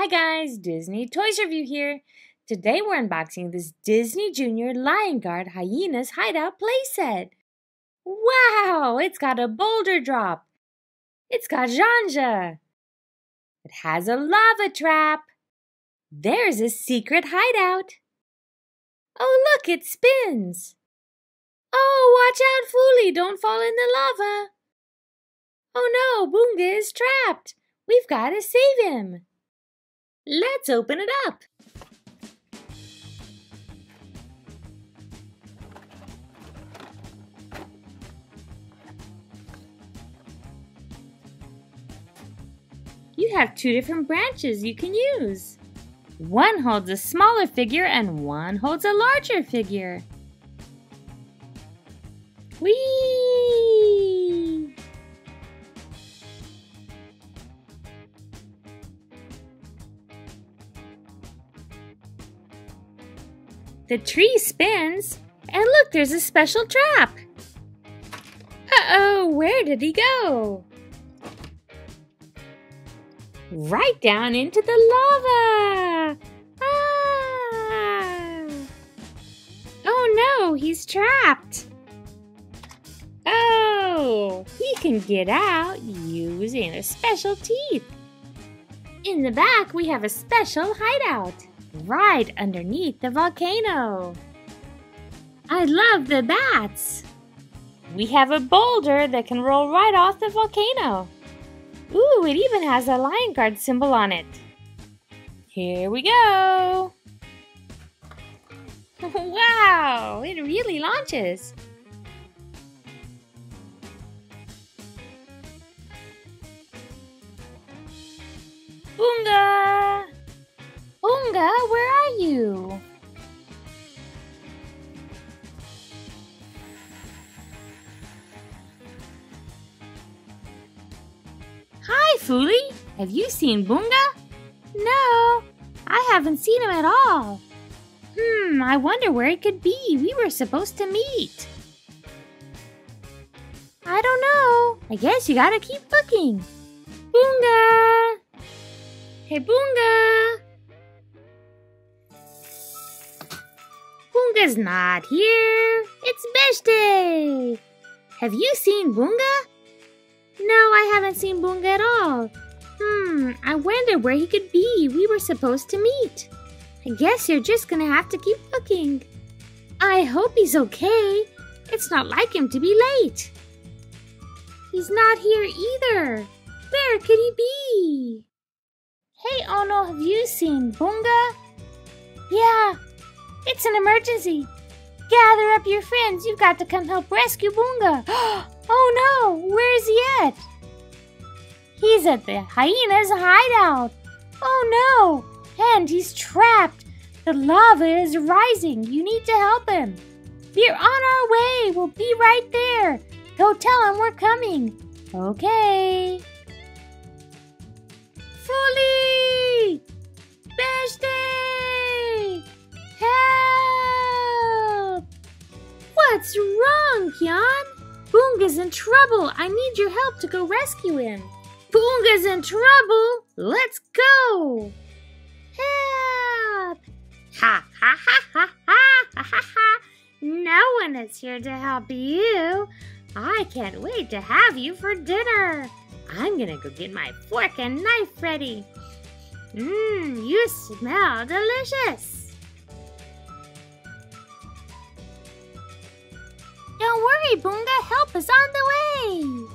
Hi guys, Disney Toys Review here. Today we're unboxing this Disney Junior Lion Guard Hyenas Hideout playset. Wow, it's got a boulder drop. It's got Janja. It has a lava trap. There's a secret hideout. Oh look, it spins. Oh, watch out, Fuli, don't fall in the lava. Oh no, Bunga is trapped. We've got to save him. Let's open it up. You have two different branches you can use. One holds a smaller figure and one holds a larger figure. Whee! The tree spins, and look, there's a special trap. Uh-oh, where did he go? Right down into the lava! Ah! Oh no, he's trapped! Oh, he can get out using a special teeth. In the back, we have a special hideout right underneath the volcano. I love the bats. We have a boulder that can roll right off the volcano. Ooh, it even has a lion guard symbol on it. Here we go. wow, it really launches. Bunga! Bunga, where are you? Hi, Fuli. Have you seen Bunga? No, I haven't seen him at all. Hmm, I wonder where he could be. We were supposed to meet. I don't know. I guess you gotta keep looking. Bunga! Hey, Bunga! Bunga's not here. It's Beshte. Have you seen Bunga? No, I haven't seen Bunga at all. Hmm, I wonder where he could be. We were supposed to meet. I guess you're just gonna have to keep looking. I hope he's okay. It's not like him to be late. He's not here either. Where could he be? Hey, Ono, have you seen Bunga? Yeah, it's an emergency. Gather up your friends. You've got to come help rescue Bunga. oh no, where is he at? He's at the hyena's hideout. Oh no, and he's trapped. The lava is rising. You need to help him. We're on our way. We'll be right there. Go tell him we're coming. Okay. Fuli! What's wrong, Kion? Bunga's in trouble. I need your help to go rescue him. Bunga's in trouble. Let's go. Help! Ha ha ha ha ha ha ha. No one is here to help you. I can't wait to have you for dinner. I'm gonna go get my fork and knife ready. Mmm, you smell delicious. Worry, Bunga, help is on the way.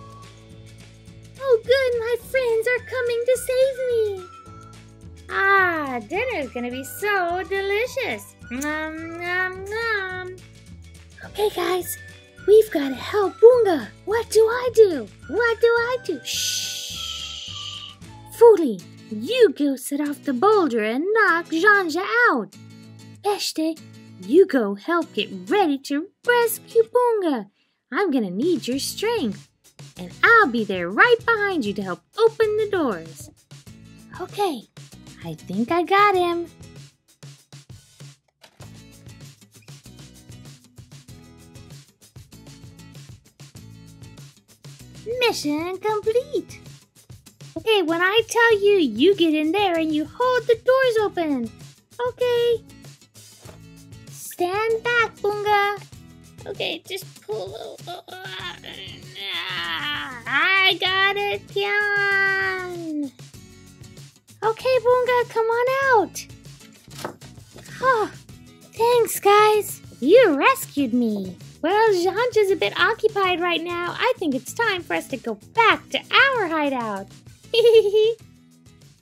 Oh good, my friends are coming to save me. Ah, dinner's gonna be so delicious. Nom, nom, nom. Okay, guys, we've got to help Bunga. What do I do? What do I do? Shh. Fuli, you go set off the boulder and knock Janja out. Beshte, you go help get ready to rescue Bunga. I'm gonna need your strength, and I'll be there right behind you to help open the doors. Okay, I think I got him. Mission complete. Okay, when I tell you, you get in there and you hold the doors open. Okay. Stand back, Bunga. Okay, just pull. Oh, oh, ah, I got it, Tian. Okay, Bunga, come on out. Oh, thanks, guys. You rescued me. Well, Janj is a bit occupied right now. I think it's time for us to go back to our hideout.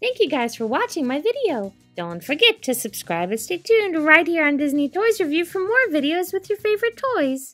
Thank you guys for watching my video. Don't forget to subscribe and stay tuned right here on Disney Toys Review for more videos with your favorite toys.